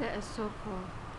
That is so cool.